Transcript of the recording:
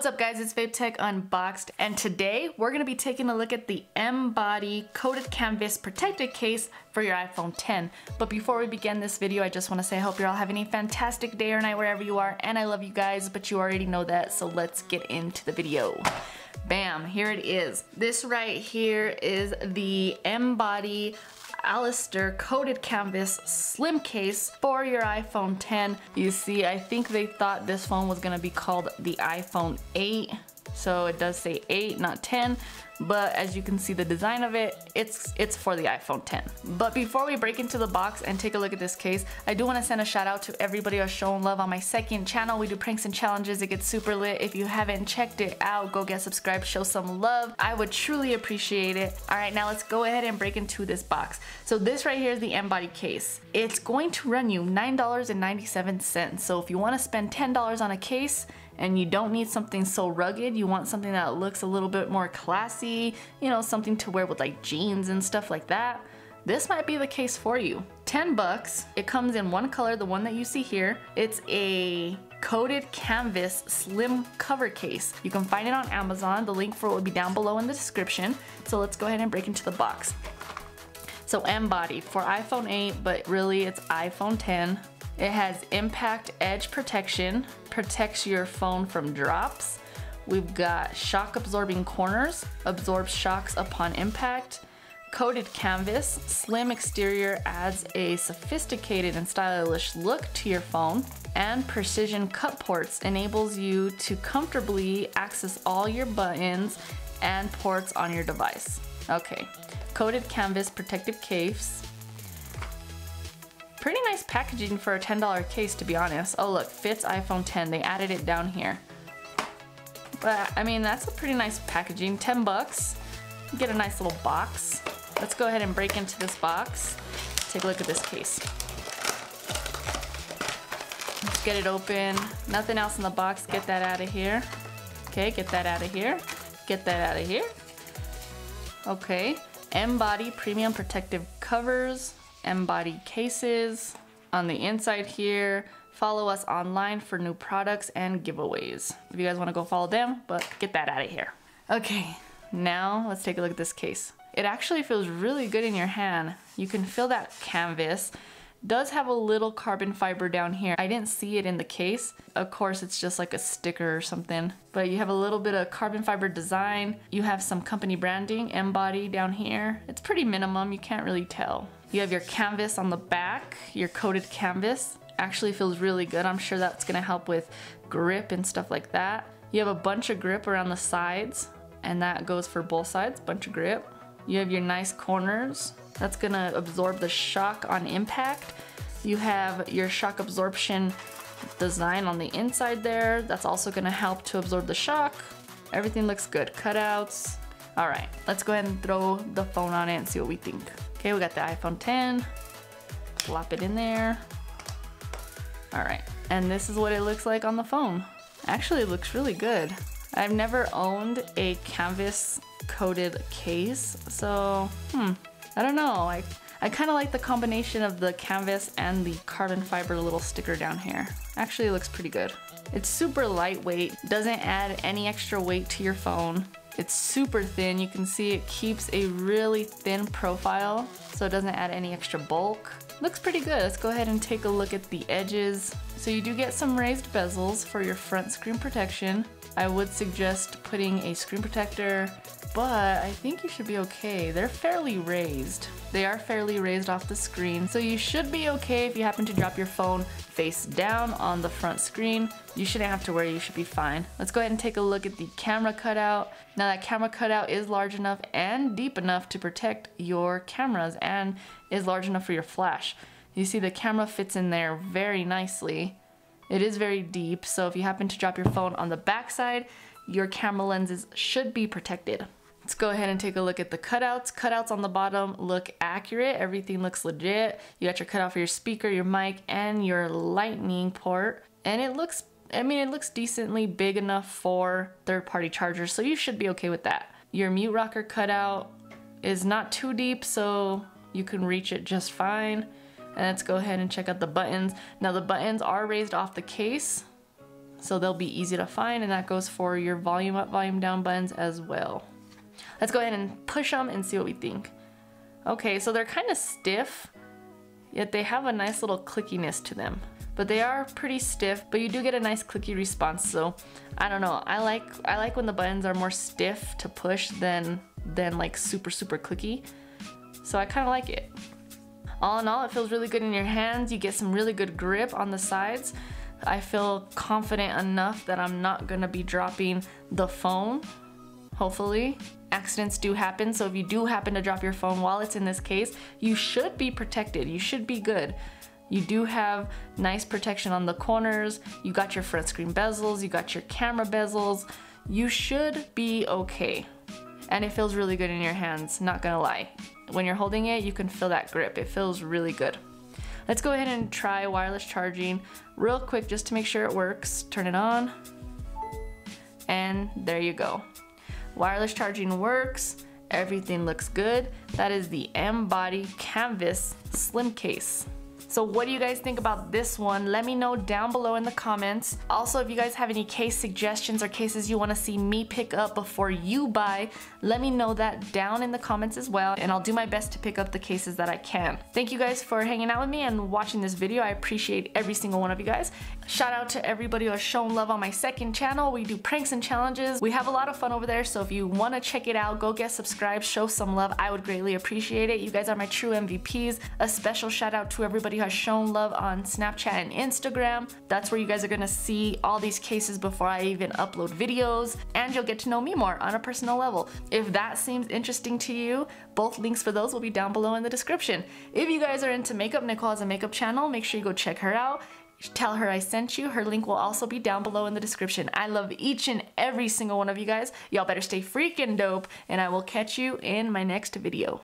What's up guys, it's Vape Tech Unboxed and today we're to be taking a look at the M-Body Coated Canvas Protected Case for your iPhone 10. But before we begin this video, I just want to say I hope you're all having a fantastic day or night wherever you are and I love you guys, but you already know that, so let's get into the video. Bam, here it is. This right here is the M-Body Alistair coated canvas slim case for your iPhone 10. You see, I think they thought this phone was gonna be called the iPhone 8. So it does say 8, not 10, but as you can see the design of it, it's it's for the iPhone 10. But before we break into the box and take a look at this case, I do want to send a shout out to everybody who's showing love on my second channel. We do pranks and challenges, it gets super lit. If you haven't checked it out, go get subscribed, show some love. I would truly appreciate it. Alright, now let's go ahead and break into this box. So this right here is the M-Body case. It's going to run you $9.97. So if you want to spend $10 on a case, and you don't need something so rugged, you want something that looks a little bit more classy, you know, something to wear with like jeans and stuff like that, this might be the case for you. 10 bucks. It comes in one color, the one that you see here. It's a coated canvas slim cover case. You can find it on Amazon. The link for it will be down below in the description. So let's go ahead and break into the box. So M-Body for iPhone 8, but really it's iPhone 10. It has impact edge protection, protects your phone from drops. We've got shock absorbing corners, absorbs shocks upon impact. Coated canvas, slim exterior adds a sophisticated and stylish look to your phone. And precision cut ports enables you to comfortably access all your buttons and ports on your device. Okay, coated canvas protective case, Pretty nice packaging for a $10 case to be honest. Oh look, fits iPhone 10. They added it down here. But I mean, that's a pretty nice packaging. 10 bucks. Get a nice little box. Let's go ahead and break into this box. Take a look at this case. Let's get it open. Nothing else in the box. Get that out of here. Okay, get that out of here. Get that out of here. Okay. M-Body Premium Protective Covers. M-Body cases. On the inside here, follow us online for new products and giveaways. If you guys wanna go follow them, but get that out of here. Okay, now let's take a look at this case. It actually feels really good in your hand. You can feel that canvas. Does have a little carbon fiber down here. I didn't see it in the case. Of course, it's just like a sticker or something. But you have a little bit of carbon fiber design. You have some company branding, M-Body down here. It's pretty minimum, you can't really tell. You have your canvas on the back, your coated canvas. Actually feels really good. I'm sure that's gonna help with grip and stuff like that. You have a bunch of grip around the sides, and that goes for both sides, bunch of grip. You have your nice corners. That's gonna absorb the shock on impact. You have your shock absorption design on the inside there. That's also gonna help to absorb the shock. Everything looks good. Cutouts. All right, let's go ahead and throw the phone on it and see what we think. Okay, we got the iPhone 10. Plop it in there. All right, and this is what it looks like on the phone. Actually, it looks really good. I've never owned a canvas coated case, so hmm, I don't know. I, I kind of like the combination of the canvas and the carbon fiber little sticker down here. Actually, looks pretty good. It's super lightweight, doesn't add any extra weight to your phone. It's super thin. You can see it keeps a really thin profile, so it doesn't add any extra bulk. Looks pretty good. Let's go ahead and take a look at the edges. So you do get some raised bezels for your front screen protection. I would suggest putting a screen protector, but I think you should be okay. They're fairly raised. They are fairly raised off the screen, so you should be okay if you happen to drop your phone face down on the front screen. You shouldn't have to worry, you should be fine. Let's go ahead and take a look at the camera cutout. Now that camera cutout is large enough and deep enough to protect your cameras and is large enough for your flash. You see the camera fits in there very nicely. It is very deep, so if you happen to drop your phone on the backside, your camera lenses should be protected. Let's go ahead and take a look at the cutouts. Cutouts on the bottom look accurate. Everything looks legit. You got your cutout for your speaker, your mic, and your lightning port. And it looks, I mean, it looks decently big enough for third-party chargers, so you should be okay with that. Your mute rocker cutout is not too deep, so you can reach it just fine. And let's go ahead and check out the buttons. Now the buttons are raised off the case, so they'll be easy to find and that goes for your volume up, volume down buttons as well. Let's go ahead and push them and see what we think. Okay, so they're kind of stiff, yet they have a nice little clickiness to them. But they are pretty stiff, but you do get a nice clicky response, so I don't know. I like I like when the buttons are more stiff to push than, than like super, super clicky. So I kind of like it. All in all, it feels really good in your hands. You get some really good grip on the sides. I feel confident enough that I'm not gonna be dropping the phone, hopefully. Accidents do happen, so if you do happen to drop your phone while it's in this case, you should be protected. You should be good. You do have nice protection on the corners. You got your front screen bezels, you got your camera bezels. You should be okay. And it feels really good in your hands, not gonna lie. When you're holding it, you can feel that grip. It feels really good. Let's go ahead and try wireless charging real quick just to make sure it works. Turn it on. And there you go. Wireless charging works. Everything looks good. That is the M-Body Canvas Slim Case. So what do you guys think about this one? Let me know down below in the comments. Also, if you guys have any case suggestions or cases you wanna see me pick up before you buy, let me know that down in the comments as well, and I'll do my best to pick up the cases that I can. Thank you guys for hanging out with me and watching this video. I appreciate every single one of you guys. Shout out to everybody who has shown love on my second channel. We do pranks and challenges. We have a lot of fun over there, so if you wanna check it out, go get subscribed, show some love. I would greatly appreciate it. You guys are my true MVPs. A special shout out to everybody has shown love on Snapchat and Instagram. That's where you guys are gonna see all these cases before I even upload videos, and you'll get to know me more on a personal level. If that seems interesting to you, both links for those will be down below in the description. If you guys are into makeup, Nicole has a makeup channel, make sure you go check her out. Tell her I sent you. Her link will also be down below in the description. I love each and every single one of you guys. Y'all better stay freaking dope, and I will catch you in my next video.